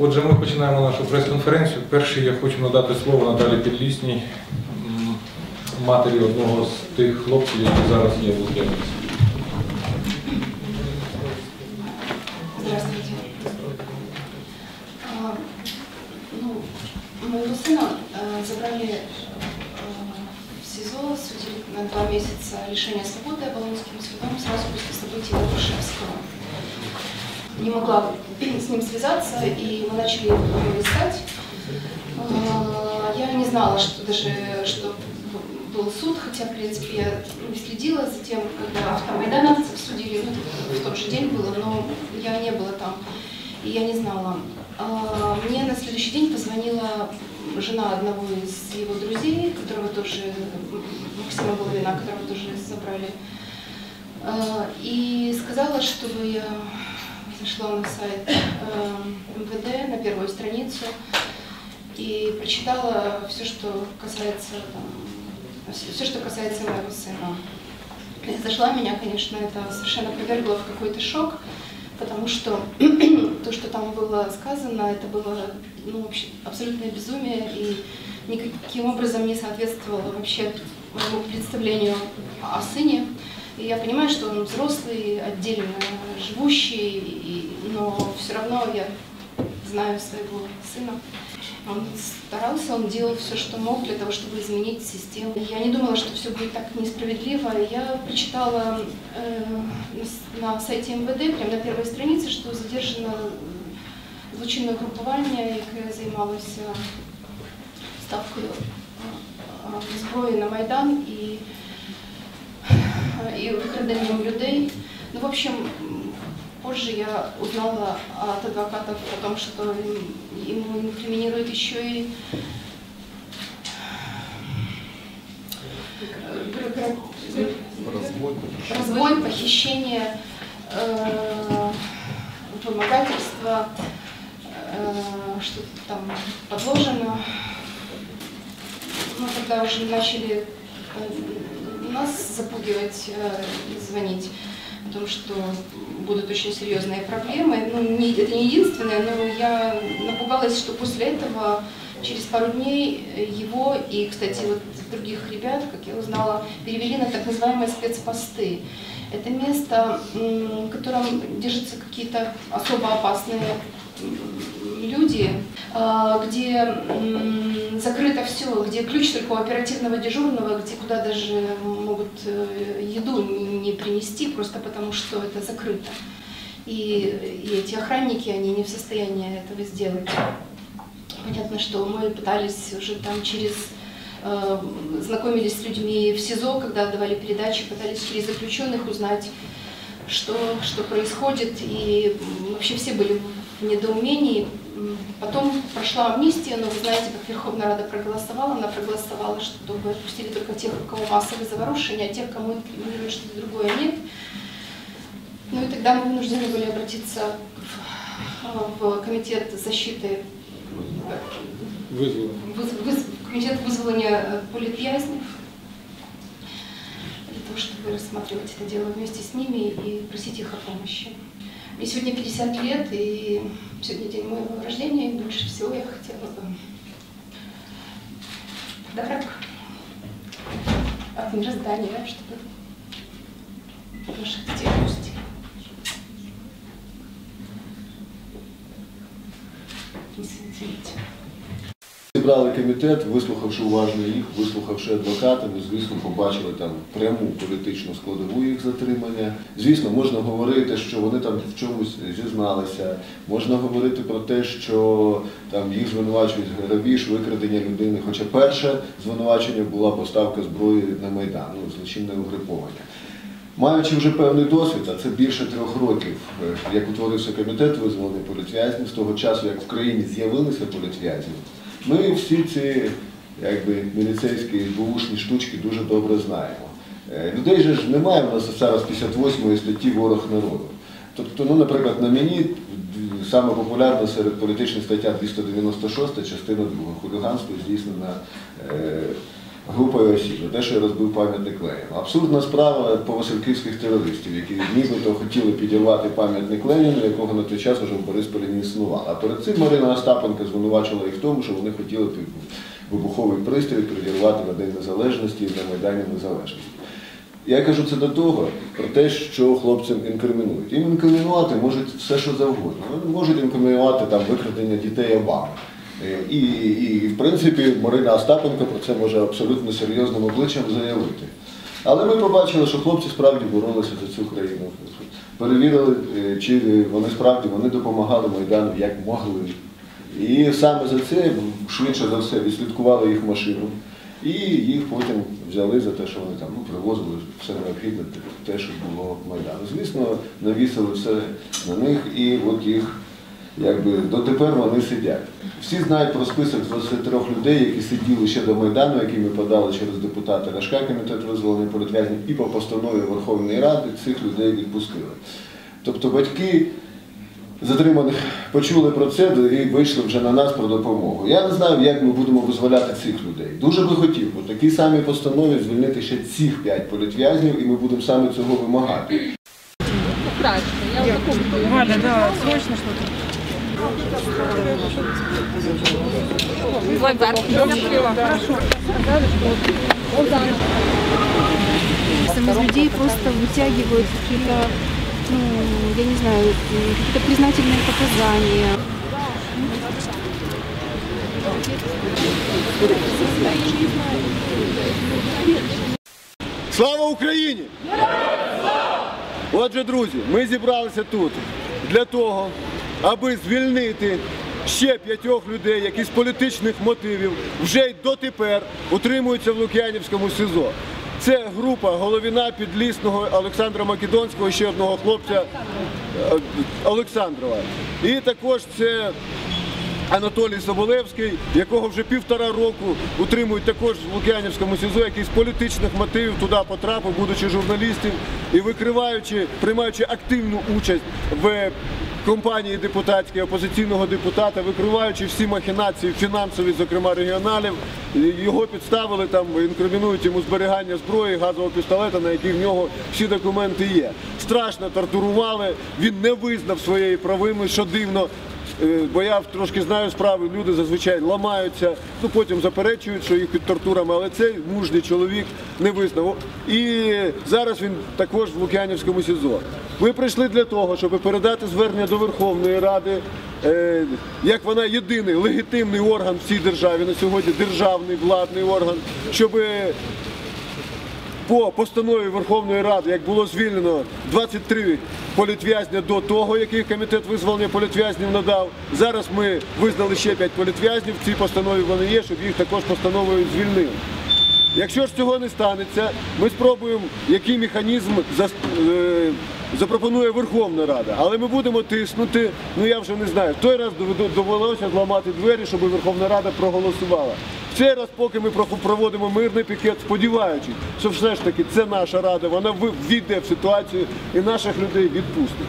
Отже, ми починаємо нашу прес-конференцію. Перший я хочу надати слово Наталі Підлісній, м, матері одного з тих хлопців, які зараз є в Лук'янівці. Здравствуйте. А, ну, моего сына э, забрали э, в СИЗО, судили на два месяца лишения свободы Оболонским судом сразу после событий Лукашевского. Не могла с ним связаться, и мы начали его искать. А, Я не знала, что даже что был суд, хотя, в принципе, я ну, следила за тем, когда автомайдановцев судили, ну, в тот же день было, но я не была там, и я не знала. А, Мне на следующий день позвонила жена одного из его друзей, которого тоже, Максима Головина, которого тоже забрали, А, и сказала, чтобы я зашла на сайт э, МВД, на первую страницу, и прочитала все, что касается там, все, что касается моего сына. И зашла меня, конечно, это совершенно повергло в какой-то шок, потому что то, что там было сказано, это было ну, вообще абсолютное безумие и никаким образом не соответствовало вообще моему представлению о сыне. И я понимаю, что он взрослый, отдельно живущий, и- но все равно я знаю своего сына. Он старался, он делал все, что мог для того, чтобы изменить систему. Я не думала, что все будет так несправедливо. Я прочитала э, на сайте МВД, прямо на первой странице, что задержано злочинне групування, яке займалося ставкою е, е, зброї на Майдан і, і викраденням людей. Ну, в общем, позже я узнала от адвокатов о том, что ему инкриминируют еще и э, гр- гр- развой, похищение, э, вымогательство, э, что-то там подложено. Мы тогда уже начали э, нас запугивать э, звонить о том, что будут очень серьезные проблемы. Ну, не, это не единственное, но я напугалась, что после этого через пару дней его и, кстати, вот других ребят, как я узнала, перевели на так называемые спецпосты. Это место, в котором держатся какие-то особо опасные люди, а, где закрыто все, где ключ только у оперативного дежурного, где куда даже могут э, еду не не принести, просто потому что это закрыто. И, и эти охранники, они не в состоянии этого сделать. Понятно, что мы пытались уже там через э, знакомились с людьми в СИЗО, когда давали передачи, пытались через заключенных узнать, что, что происходит, и вообще все были в недоумении. Потом прошла амнистия, но вы знаете, как Верховная Рада проголосовала, она проголосовала, чтобы отпустили только тех, у кого массовые заворушения, а тех, кому инкриминируют что-то другое, нет. Ну и тогда мы вынуждены были обратиться в, в комитет защиты Визвали. выз- выз- комитет вызвания э, политвязнев для того, чтобы рассматривать это дело вместе с ними и просить их о помощи. Мне сегодня 50 лет, и сегодня день моего рождения, и больше всего я хотела бы подарок от мироздания, чтобы наших детей пустили. Не смотрите. Зібрали комітет, вислухавши уважно їх, вислухавши адвоката, ми, звісно, побачили там пряму політичну складову їх затримання. Звісно, можна говорити, що вони там в чомусь зізналися, можна говорити про те, що там їх звинувачують грабіж, викрадення людини. Хоча перше звинувачення була поставка зброї на Майдан, ну, злочинне угруповання. Маючи вже певний досвід, а це більше трьох років, е, як утворився комітет визволений політв'язнів, з того часу, як в країні з'явилися політв'язні, ми всі ці якби, міліцейські бушні штучки дуже добре знаємо. Е, Людей же ж немає в нас зараз 58 статті ворог народу. Тобто, ну, наприклад, на мені саме популярна серед політичних стаття 296 частина 2 хуліганство здійснена. е, групою осіб, за те, що я розбив пам'ятник Леніну. Абсурдна справа по васильківських терористів, які нібито хотіли підірвати пам'ятник Леніну, якого на той час вже в Борисполі не існувало. А перед цим Марина Остапенко звинувачила їх в тому, що вони хотіли вибуховий пристрій підірвати на День Незалежності і на Майдані Незалежності. Я кажу це до того, про те, що хлопцям інкримінують. Їм інкримінувати можуть все, що завгодно. Вони можуть інкримінувати там викрадення дітей Обами. Е, І, і, в принципі, Марина Остапенко про це може абсолютно серйозним обличчям заявити. Але ми побачили, що хлопці справді боролися за цю країну. Перевірили, е, чи вони справді вони допомагали Майдану як могли. І саме за це, швидше за все, відслідкували їх машину. І їх потім взяли за те, що вони там ну, привозили все необхідне, те, що було Майдану. Звісно, навісили все на них, і от їх якби дотепер вони сидять. Всі знають про список з 23 людей, які сиділи ще до Майдану, які ми подали через депутата Рашка, комітет визволення політв'язнів, і по постанові Верховної Ради цих людей відпустили. Тобто батьки затриманих почули про це і вийшли вже на нас про допомогу. Я не знаю, як ми будемо визволяти цих людей. Дуже би хотів, по такій самій постанові звільнити ще цих п'ять політв'язнів, і ми будемо саме цього вимагати. Краще, я. Валя, да, срочно что-то. Давай вверх. Из людей просто вытягивают какие-то, ну, я не знаю, какие-то признательные показания. Слава Україні! Отже, друзі, ми зібралися тут для того, аби звільнити ще п'ятьох людей, які з політичних мотивів вже й дотепер утримуються в Лук'янівському СІЗО. Це група Головіна Підлісного Олександра Македонського, ще одного хлопця е, Олександрова. І також це Анатолій Соболевський, якого вже півтора року утримують також в Лук'янівському СІЗО, який з політичних мотивів туди потрапив, будучи журналістом і викриваючи, приймаючи активну участь в компанії депутатській опозиційного депутата, викриваючи всі махінації фінансові, зокрема регіоналів. Його підставили там, інкримінують йому зберігання зброї, газового пістолета, на який в нього всі документи є. Страшно тортурували, він не визнав своєї провини, що дивно. Е, Бо я трошки знаю справи, люди зазвичай ламаються, ну потім заперечують, що їх під тортурами, але цей мужній чоловік не визнав. І зараз він також в Лук'янівському СІЗО. Ми прийшли для того, щоб передати звернення до Верховної Ради, е, як вона єдиний легітимний орган в цій державі на сьогодні, державний владний орган, щоб по постанові Верховної Ради, як було звільнено 23 політв'язня до того, який комітет визволення політв'язнів надав. Зараз ми визнали ще 5 політв'язнів. В цій постанові вони є, щоб їх також постановою звільнили. Якщо ж цього не станеться, ми спробуємо, який механізм е, запропонує Верховна Рада. Але ми будемо тиснути, ну я вже не знаю. В той раз довелося зламати двері, щоб Верховна Рада проголосувала. В цей раз, поки ми проводимо мирний пікет, сподіваючись, що все ж таки це наша рада, вона війде в ситуацію і наших людей відпустить.